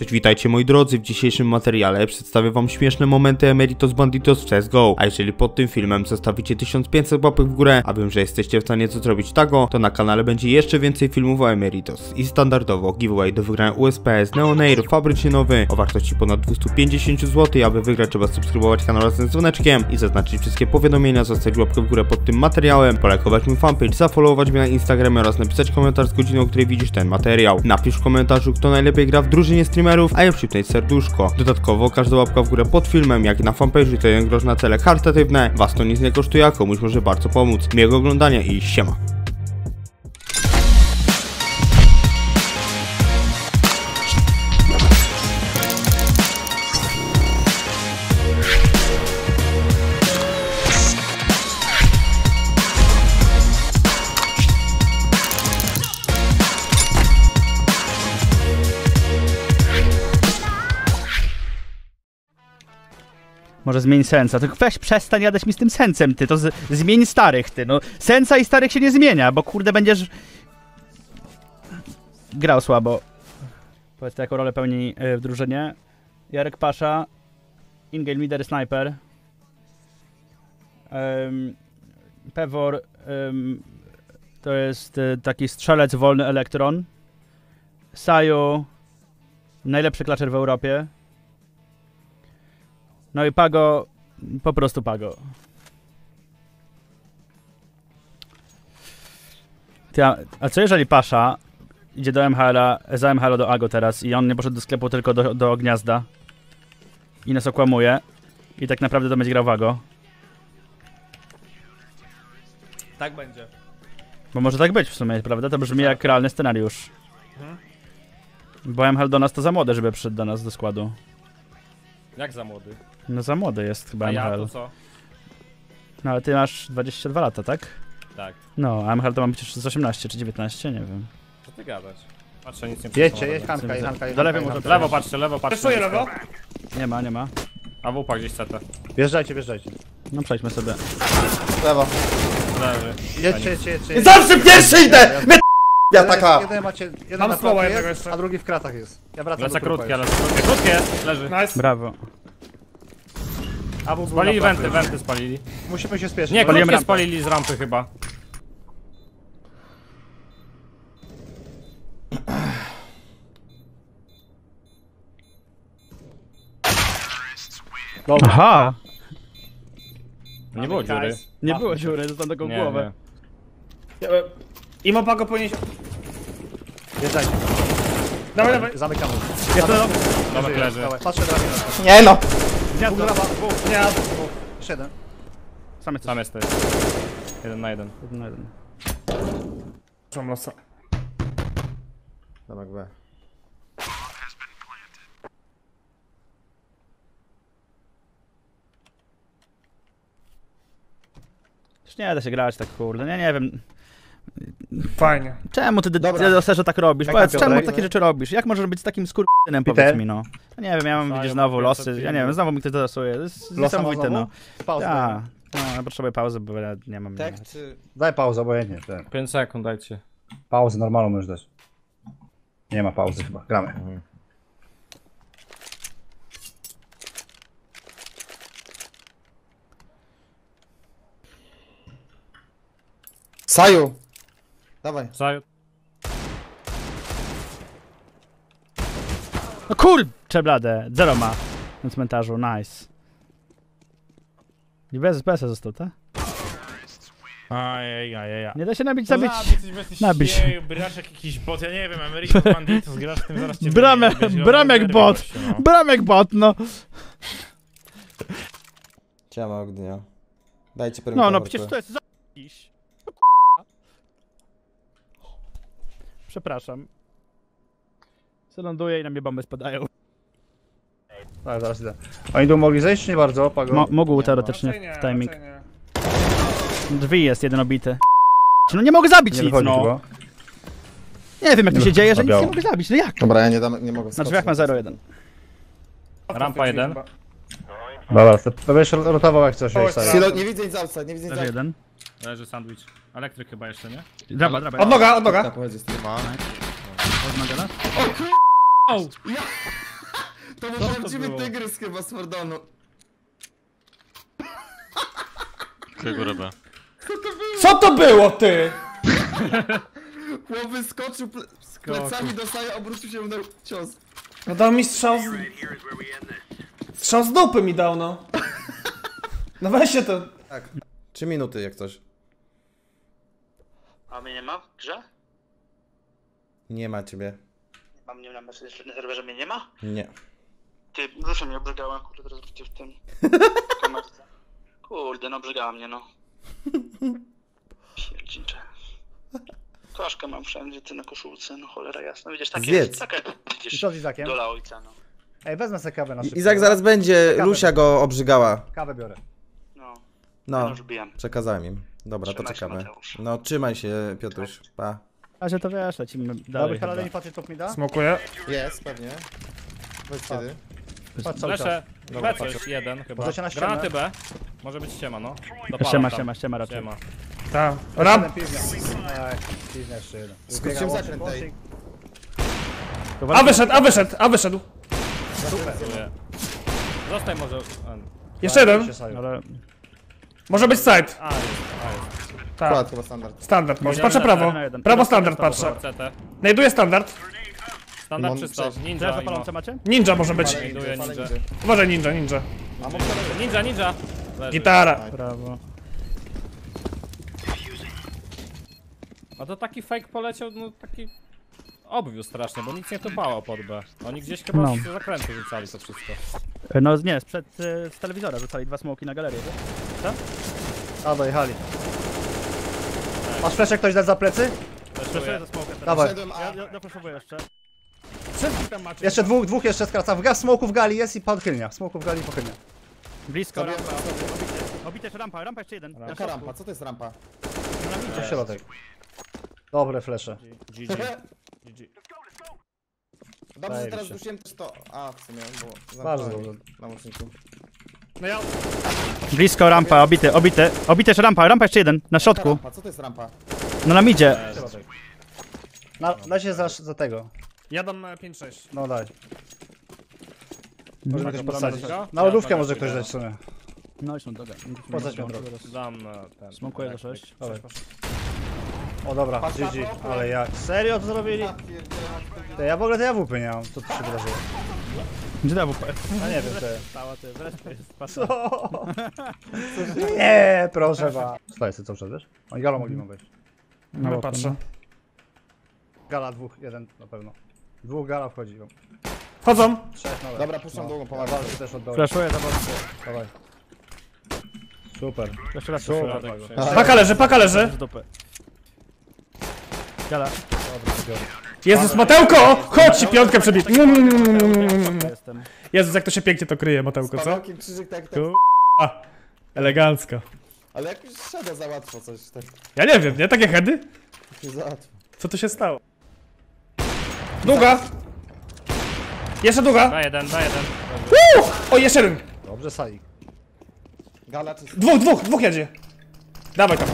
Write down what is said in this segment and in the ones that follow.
Cześć, witajcie moi drodzy, w dzisiejszym materiale przedstawię wam śmieszne momenty Emeritus Banditos w CSGO, a jeżeli pod tym filmem zostawicie 1500 łapek w górę, a wiem, że jesteście w stanie co zrobić tago, to na kanale będzie jeszcze więcej filmów o Emeritus i standardowo giveaway do wygrania USPS Neonair fabrycznie nowy o wartości ponad 250 zł, aby wygrać trzeba subskrybować kanał z dzwoneczkiem i zaznaczyć wszystkie powiadomienia, zostawić łapkę w górę pod tym materiałem, polajkować mój fanpage, zafollowować mnie na Instagramie oraz napisać komentarz z godziną, o której widzisz ten materiał. Napisz w komentarzu, kto najlepiej gra w drużynie streamerów, a ja przypnąć serduszko. Dodatkowo każda łapka w górę pod filmem, jak i na fanpage'u to grosz na cele charytatywne. Was to nic nie kosztuje, a komuś może bardzo pomóc. Miłego oglądania i siema. Może zmień sensa. Tylko weź przestań jadać mi z tym sensem, ty. To z, zmień starych, ty. No, sensa i starych się nie zmienia, bo kurde będziesz... Grał słabo. Powiedz jaką rolę pełni y, w drużynie. Jarek Pasza. Ingame Leader Sniper. Um, Pewor to jest y, taki strzelec wolny elektron. Saju najlepszy klaczer w Europie. No i Pago, po prostu Pago. Ty, a, a co jeżeli Pasza idzie do MHL-a, za MHL do Ago teraz i on nie poszedł do sklepu tylko do, do gniazda i nas okłamuje i tak naprawdę to będzie grał w Ago? Tak będzie. Bo może tak być w sumie, prawda? To brzmi jak realny scenariusz. Bo MHL do nas to za młody, żeby przyszedł do nas do składu. Jak za młody? No za młody jest chyba A ja MHL. to co? No ale ty masz 22 lata, tak? Tak. No, a MHL to ma być już z 18 czy 19, nie wiem. Co ty gadasz? Patrzę, nic nie Jedźcie, jedź. Hanka, jedź Hanka, jedź Do lewej może Lewo patrzcie, lewo patrzcie. Preszuję lewo. Nie ma, nie ma. A wupa gdzieś CT. Wjeżdżajcie, wjeżdżajcie. No przejdźmy sobie. Lewo. Leży. Jedźcie, jedźcie, jedźcie. Zawsze pierwszy idę! Ja- My ja taka! Jeden macie, jeden Mam na słowa jednego jest, jeszcze. a drugi w kratach jest. Ja wracam Lecę do krótkie, lecę krótkie. Krótkie leży. Nice. Brawo. A był Spalili na wenty, wenty spalili. Musimy się spieszyć. Nie, krótkie spalili z rampy chyba. Aha! Nie było dziury. Nie było dziury, dostałem taką Nie, głowę. nie. I mopa go powinien... Wjeżdżajcie. Dawaj, dawaj. Zamykamy. Jest to... Domek leży. Patrzę ramienia. Nie no! Gniazdo. Nie, Jeszcze jeden. Sam jesteś. Sam jesteś. Jeden na jeden. Jeden na jeden. mam losa. Domek B. Już nie da się grać tak kurde, nie, nie wiem. Fajnie. Czemu ty, Dobra. ty tak robisz? Jak Powiedz, czemu takie rzeczy robisz? Jak możesz być z takim skurczynem, powiedz mi no. No Nie wiem, ja mam widzisz znowu losy, ja nie wiem, znowu mi ktoś to losuje. To jest Losa niesamowite no. Pauza. Ja, no, ja potrzebuję pauzy, bo ja nie mam... Tak, nie. czy... Daj pauzę, obojętnie. ten. 5 sekund dajcie. Pauzę normalną możesz dać. Nie ma pauzy chyba. Gramy. Saju! Dawaj. Zaju. No kurczę blade, zero ma na cmentarzu, nice. I bez, bez został, tak? Ajej, ajej. Nie da się nabić, No zabić. Nabić. nabić. Jak jakiś bot, ja nie wiem, American Banditos, grasz tym zaraz cię Bramek, wyjebie, zielony bramek bot. gościu, no. Bramek bot, no. Ciama ognia. Dajcie No, no, przecież to jest za... iś. No, k***a. Przepraszam. Co ląduje i na mnie bomby spadają. Tak, zaraz idę. Oni tu mogli zejść, czy nie bardzo? Pago? Mo mógł teoretycznie nie, w timing. nie. Drzwi jest jeden obity. No nie mogę zabić nie nic, no. chyba. Nie wiem jak to się dzieje, że nic nie mogę zabić, no jak? Dobra, ja nie, dam, nie mogę Na drzwiach ma 0-1. Rampa jeden. Chyba. Dobra, to będziesz rotował jak coś. Silo, nie widzę nic outside, nie widzę nic outside. 0-1. Leży sandwich. Elektryk chyba jeszcze, nie? Draba, draba. Od noga, od noga. Tak, powiedz, jest Od noga, To był prawdziwy tygrys chyba z Fordonu. Krygu rybę. Co to było, ty? Chłop wyskoczył ple z plecami, dostaje, obrócił się na cios. No dał mi strzał z... Strzał z dupy mi dał, no. No weźcie to. Tak. Trzy minuty jak coś. A mnie nie ma w grze? Nie ma ciebie. A mnie na Mercedes na serwerze mnie nie ma? Nie. Ty, zawsze mnie obrzygała, kurde, teraz wrócił w tym komerce. Kurde, no obrzygała mnie, no. Pierdzicze. Koszkę mam wszędzie, ty na koszulce, no cholera jasna. Widzisz, takie Zjedz. takie I widzisz, co z Izakiem? dola ojca, no. Ej, wezmę sobie kawę na szybko. Izak zaraz będzie, Lusia go obrzygała. Kawę biorę. No, już przekazałem im. Dobra, to Trzymaj się, czekamy. Mateusz. No, trzymaj się, Piotruś. Pa. A że to wiesz, lecimy dalej. Dobry, chyba. Karadeni patrzy top mida. Smokuję. Jest, pewnie. Weź kiedy. Patrz cały czas. Leszę. Dobra, B coś, jeden chyba. Możecie na ścianę? Granaty B. Może być ściema, no. Dopalam Siema, tam. siema, siema raczej. Siema. Tak. Ram. Jeden piwnia. Ej, piwnia jeszcze jeden. Skróciłem zakręt łącznik, tej. łącznik. A wyszedł, a wyszedł, a wyszedł. Dziękuję. Zostań może... Jeszcze jeden. Się. Ale Może być side. A, jest, a jest. Tak. Kład chyba standard. Standard. Jeden Patrzę prawo. Prawo standard patrzę. CT. Znajduję standard. Standard Mam 300. sześć. teraz Ninja. zapalące macie? Ninja może być. Znajduję fale ninja. ninja. Uważaj ninja, ninja. Ninja, ninja. Leży. Gitara. Brawo. A to taki fake poleciał, no taki... Obwiózł strasznie, bo nic nie tupało pod B. Oni gdzieś chyba No. z zakrętu rzucali to wszystko. No nie, sprzed, e, z telewizora rzucali dwa smoki na galerię. wiesz? A, dojechali. Masz flesze ktoś dać za plecy? Flashuję ze smokiem teraz. Dawaj. Wszedłem, a... Ja, ja doflashuję jeszcze. Jeszcze dwóch, dwóch jeszcze skraca. W gaz smoku w gali jest i podchylnia. Smoku w gali i pochylnia. Blisko, Sobie, rampa. Obity, obity jeszcze rampa, rampa jeszcze jeden. Jaka rampa? Co to jest rampa? To środek. Dobre flesze. GG. Dobrze, że teraz mi się. rzuciłem też to... A, w sumie, bo... Bardzo zamknąłem dobrze. Na łączniku. Blisko rampa, obity, obity. Obity jeszcze rampa, rampa jeszcze jeden. Na środku. rampa? Co to jest rampa? No na midzie. Środek. Na, dajcie za, za tego. Jadą na 5-6. No daj. Może ktoś to podsadzić. Na lodówkę może ktoś dać w sumie. No i są droga. Podsadź mnie trochę. Dam na ten. Smokuję do 6. Dawaj. O dobra, GG. Ale jak? Serio to zrobili? Ja. To ja w ogóle to ja WP nie mam. Co tu się wydarzyło? Gdzie ta WP? A nie wiem. Stała ty, wreszcie jest Co? Nie, proszę was. Staję sobie cały czas, wiesz? Oni galo mogli wejść. No patrzę. Gala dwóch, jeden na pewno. Dwóch gala wchodzi. Wchodzą. Trzech. Dobra, puszczam długą, pomagam. Walczy też od dołu. Flashuję boksy. Dawaj. Super. Jeszcze raz Super. flashuję. Paka leży, paka leży. Gala. Jezus, Matełko! Chodź ci piątkę przebić. Jestem. Jezus, jak to się pięknie to kryje, Matełko, Z co? Pawełkiem krzyżyk tak, tak. Elegancko. Ale jakoś siada za łatwo coś, tak Ja nie wiem, nie? Takie heady? nie za łatwo. Co tu się stało? Długa! Jeszcze długa! Na jeden, na jeden. O, jeszcze jeden! Dobrze. Gala czy... Dwóch, dwóch, dwóch jedzie. Dawaj tam.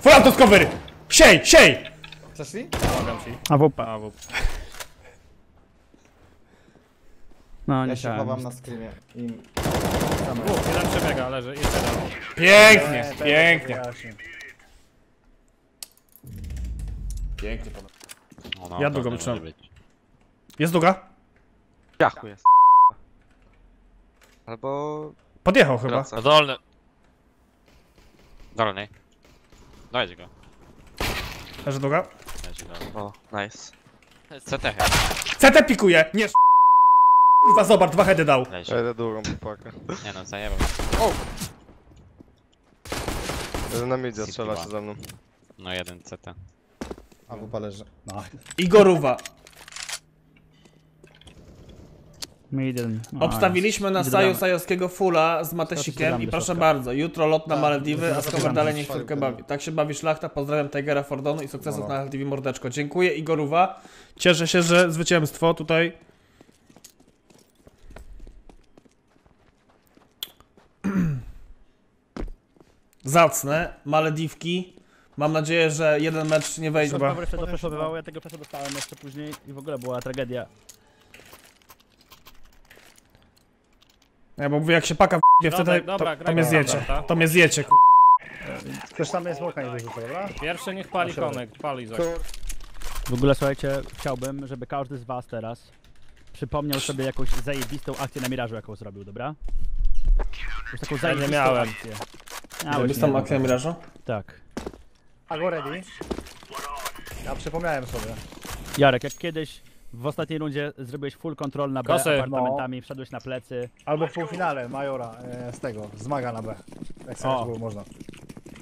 Full auto z covery. Siej, siej! Przeszli? A WP. A, w... No Ja nie się chciałem. chowam na screamie. I... Jeden przebiega, leży. Jeszcze jeden. Pięknie, pięknie. Pięknie, No, no, Ja nie wytrzymam. może być. Jest długa? Piachu jest. Albo Podjechał chyba. wraca. No dolny. Dolny. Dajcie go. Leży długa. Dajcie go. O, nice. CT CT pikuje. Nie Kurwa, zobacz, dwa heady dał. Dajcie. Jedę długą pakę. Nie no, zajebał. Jeden na midzie strzela się ze mną. No jeden CT. A wupa leży. No. Igoruwa. Miden. Obstawiliśmy na Saju. Sajowskiego fulla z Matesikiem i proszę środka. bardzo, jutro lot na Tak, Malediwy, a damy. dalej niech chwilkę wtedy. bawi. Tak się bawi szlachta, pozdrawiam Tigera Fordonu i sukcesów No, na LTV Mordeczko. Dziękuję Igoruwa, cieszę się, że zwycięstwo tutaj. Zacne, Malediwki. Mam nadzieję, że jeden mecz nie wejdzie. Chyba jeszcze doflashowywało, ja tego flasha dostałem jeszcze później i w ogóle była tragedia. Ja bo mówię, jak się paka Dobra, wtedy, dobra, to, graj to mnie zjecie. dobra. To mnie zjecie, ku... Ktoś tam jest nie wyrzuca, dobra? Pierwszy niech pali connect, pali za. W ogóle słuchajcie, chciałbym, żeby każdy z was teraz przypomniał sobie jakąś zajebistą akcję na Mirażu, jaką zrobił, dobra? Już taką zajebistą miałem. akcję. Nie? akcję Mirażu? Tak. A go ready? Ja przypomniałem sobie. Jarek, jak kiedyś w ostatniej rundzie zrobiłeś full control na B Kosy. apartamentami, wszedłeś na plecy. Albo w półfinale Majora e, z tego, z Maga na B. Jak sobie O. było można.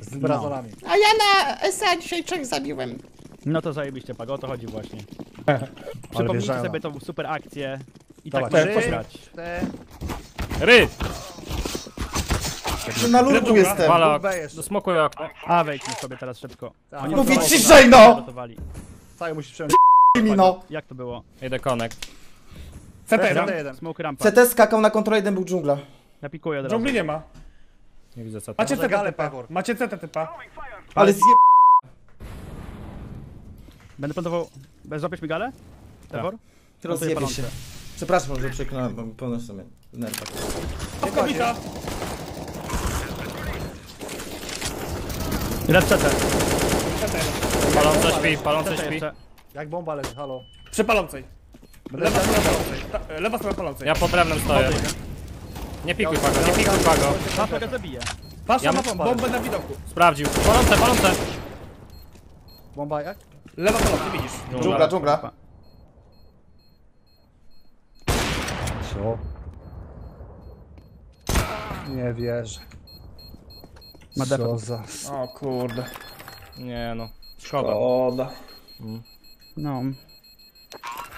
Z brazolami. A ja na SA dzisiaj trzech zabiłem. No to zajebiście, Pago, o to chodzi właśnie. Przypomnijcie wjeżdżają sobie tą super akcję i Dawaj. tak Trzy. możecie grać. Ry! Na lurku jestem. Pala, B jeszcze. smokuj okno. A wejdźmy sobie teraz szybko. Tak. Oni no! gotowali. Cały musisz przejąć. Mi no. Jak to było? Idę connect. CT1. CT1. Smoke rampa. CT skakał na kontrolę, jeden był dżungla. Ja pikuję od razu. Dżungli nie ma. Nie widzę co. Macie CT galę, typa. Pawor. Macie CT typa. Ale zje... Będę plantował... Złapiesz mi galę? Trevor? Rozjebie palące. się. Przepraszam, że przekonałem, mam pełno sobie nerwa. Kobita! Red CT. Palące śpi, palące CT śpi. jeszcze. Jak bomba leży, halo. Przy palącej. Lewa strona palącej. Ta- Lewa strona palącej. Ja pod drewnem stoję. Nie pikuj pago, nie pikuj pago. Pago go zabije. Patrz Ja na mam bombę na widoku. Sprawdził. Palące, palące. Bomba jak? Lewa paląca, widzisz. Dżungla, dżungla. Co? Nie wierzę. Co za... O kurde. Nie no. Szkoda. Szkoda. No.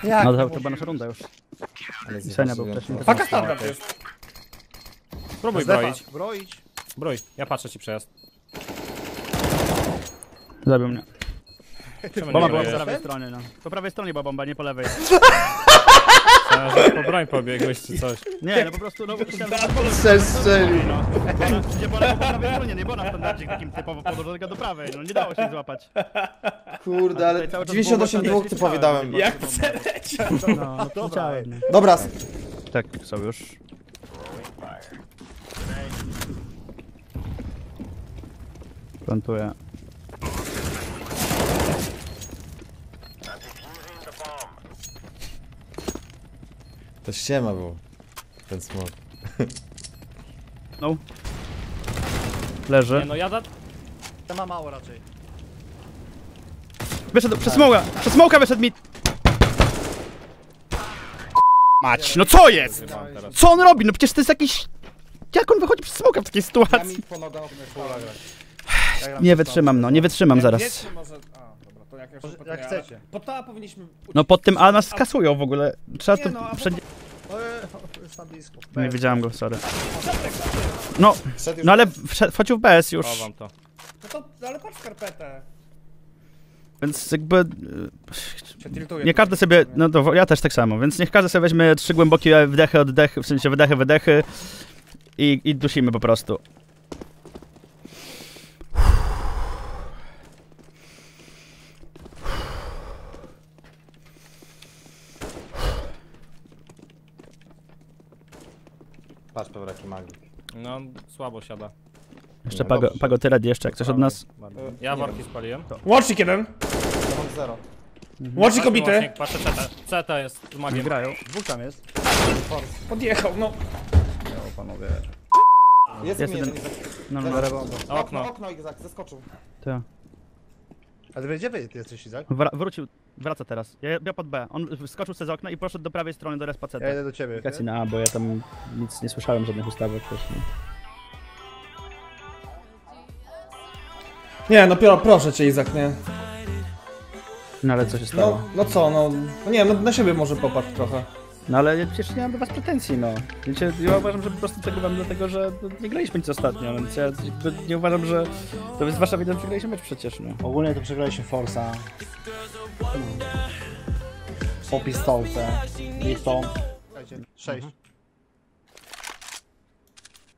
Jak? No to, była nasza runda już. Senia był wcześniej. Paka standard jest. Spróbuj Zdefa. broić. Broić. Brój, ja patrzę ci przejazd. Zabił mnie. Bomba nie była po prawej stronie, no. Po prawej stronie była bomba, nie po lewej. Myślałem, że Po broń pobiegłeś czy coś. Nie, no po prostu, no, że Przestrzeli. no. Nie była po prawej stronie, nie była na standardzie takim typowo podłożonego do prawej, no nie dało się złapać. Kurde, ale cały czas 98 było dwóch typowi dałem. Jak przeleciał? No, no to widziałem. no. Dobra, Tak, są już. Plantuję. To ściema był. Ten smok. No. Leży. Nie no jada... To ma mało raczej. Wyszedł, przez smoka! Przez smoka wyszedł mi! Mać, no co jest? Co on robi? No przecież to jest jakiś... Jak on wychodzi przez smoka w takiej sytuacji? Nie wytrzymam, no, nie wytrzymam zaraz. Wiecie może... A, dobra, to jak, chcecie. Po to powinniśmy... No pod tym A nas skasują w ogóle. Trzeba to... no, Wszędzie... Eee. Nie widziałem go, sorry. No, no ale wchodził w BS już. No to, ale patrz skarpetę. Więc jakby... tiltuje. Nie każdy sobie, no to ja też tak samo, więc niech każdy sobie weźmie trzy głębokie wdechy, oddechy, w sensie wydechy, wydechy i, i dusimy po prostu. Patrz, pewraki magii. No, słabo siada. Jeszcze No Pago, dobrze. Pago ty ready jeszcze, jak coś od nas? Ja worki spaliłem. Łącznik jeden. Ja mam zero. Łącznik kobity. Łącznik, Patrzę CT. CT jest z magiem. Grają. Dwóch tam jest. Podjechał, no. O panowie. Jest, Jest jeden-. No, no. Na okno. Okno Izak, zeskoczył. to. A ty gdzie wy jesteś, Izak? Wra wrócił, wraca teraz. Ja, ja pod B. On skoczył sobie z okna i poszedł do prawej strony do respa CT. Ja idę do ciebie. Aplikacji na A, bo ja tam nic nie słyszałem, żadnych ustawek wcześniej. Nie, no pro, proszę cię Izak, nie. No ale co się stało? No, no co, no, no nie, no na siebie może popatrz trochę. No ale ja przecież nie mam do was pretensji, no. Wiecie, ja uważam, że po prostu tego wam dlatego, że nie graliśmy nic ostatnio, więc ja nie uważam, że to jest wasza wina, że przegraliśmy mecz przecież, no. Ogólnie to przegraliśmy Forsa. Po pistolce. Lichtą. Sześć.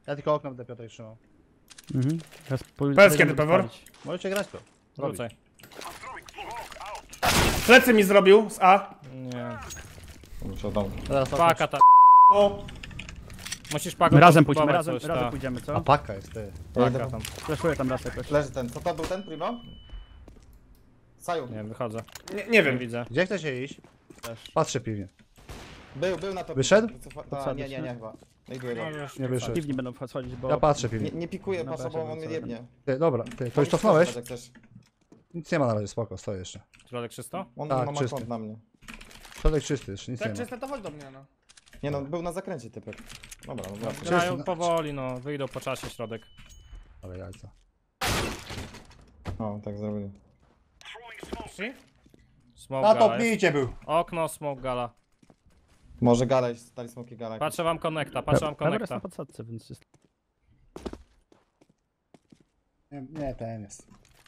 Ja tylko okno będę Piotr trzymał. Mhm. Teraz po- Powiedz kiedy, Pewor? Możecie grać to. Wrócaj. Plecy mi zrobił z A. Nie. Muszę dom. Zaraz Paka ta... O, Musisz pago My razem pójdźmy, próbować razem, coś, razem ta. pójdziemy, A co? paka jest, ty. Paka tam. Flashuję tam raz jakoś. Leży ten, co to był ten, Primo? Saju. Nie wychodzę. Nie, nie wiem. widzę. Gdzie chcecie iść? Patrzę piwnie. Był, był na to. Wyszedł? A, nie, nie, nie chyba. No No, dobra. Nie wyszedł. Piwni będą wchodzić, bo... Ja patrzę Nie, piwnie. nie pikuję, No patrz, weź, bo on no mnie co, jebnie. Ty, dobra, ty, to już cofnąłeś? skoczyć, Jak chcesz. Nic nie ma na razie, spoko, stoję jeszcze. Środek czysto? On Tak, ma czysty. kąt na mnie. Środek czysty jeszcze, nic nie Tak ma. czyste to chodź do mnie, no. Nie no, był na zakręcie typek. Dobra, no dobra. Grają na- powoli, no. Wyjdą po czasie środek. Ale jajca. O, tak zrobili. Trzy? Smoke Na gala top jest. micie był. Okno, smoke gala. Może galej, stali smoki galej. Patrzę wam connecta, patrzę wam Pewor jest na podsadce, więc jest... Nie, nie, ten jest.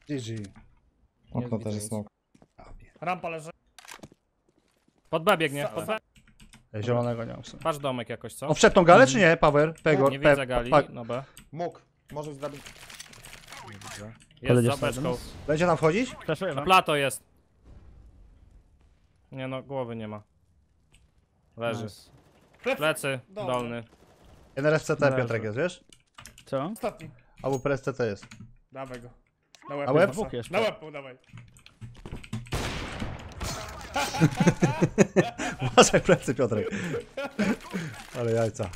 GG. Okno też jest smok. Rampa leży. Pod B biegnie, pod B. Zielonego nie mam w sumie. Patrz domek jakoś, co? On wszedł tą galę czy nie? Power? Pego, Nie pe, widzę gali, pa- no B. Mógł. Może zrobić. Jest za beczką. Będzie tam wchodzić? Wam. plato jest. Nie no, głowy nie ma. Leży. Nice. Plecy, Dobra. dolny. NRF CT Leży. Piotrek jest, wiesz? Co? Ostatni. Albo press CT jest. Dawaj go. Na łeb. A łeb? Dwóch jeszcze. Na łeb, mu dawaj. Uważaj plecy Piotrek. Ale jajca.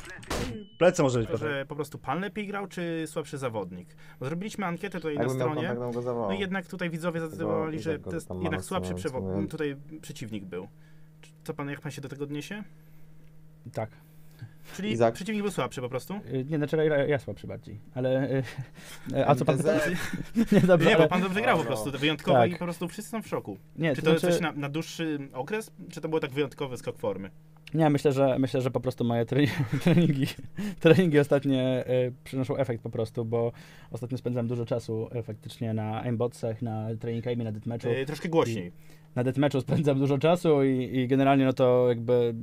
Plecy może być Piotrek. Że po prostu pan lepiej grał, czy słabszy zawodnik? Bo zrobiliśmy ankietę tutaj na miał stronie. kontakt, bym go zawołał. No i jednak tutaj widzowie zadecydowali, że go to jest tam jednak słabszy przewo- tutaj przeciwnik był. Co pan, jak pan się do tego odniesie? Tak. Czyli Izak? przeciwnik był słabszy po prostu? Y, Nie, znaczy ja, ja słabszy bardziej, ale... y, y, A co pan? Nie, dobrze, nie, ale... bo pan dobrze grał po No, prostu, wyjątkowo Tak. i po prostu wszyscy są w szoku. Nie, Czy to to znaczy... coś na, na dłuższy okres, czy to było tak wyjątkowy skok formy? Nie, myślę, że myślę, że po prostu moje treningi, treningi, ostatnie y, przynoszą efekt po prostu, bo ostatnio spędzałem dużo czasu y, faktycznie na aimbotsach, na training aimie, na deathmatchu. E, troszkę głośniej. Na deathmatchu spędzam dużo czasu i, i generalnie no to jakby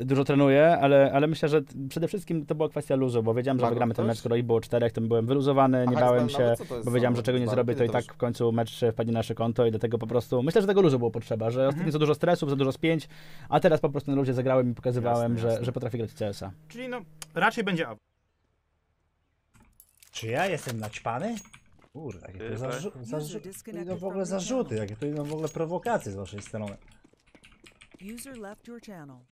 y, dużo trenuję, ale, ale myślę, że przede wszystkim to była kwestia luzu, bo wiedziałem, że wygramy ten mecz, skoro ich było czterech, to byłem wyluzowany, nie Aha, bałem jest się, bo wiedziałem, że czego nie zrobię, to i tak w końcu mecz wpadnie na nasze konto i dlatego po prostu myślę, że tego luzu było potrzeba, że ostatnio za dużo stresów, za dużo spięć, a teraz po prostu na luzie zagrałem i pokazywałem, Jasne, że, jasne. że potrafię grać w CS-a. Czyli no, raczej będzie awans. Czy ja jestem naćpany? Kurde, jakie to zarzu- zarzu- to idą w ogóle zarzuty, jakie to idą w ogóle prowokacje z waszej strony. User left your channel.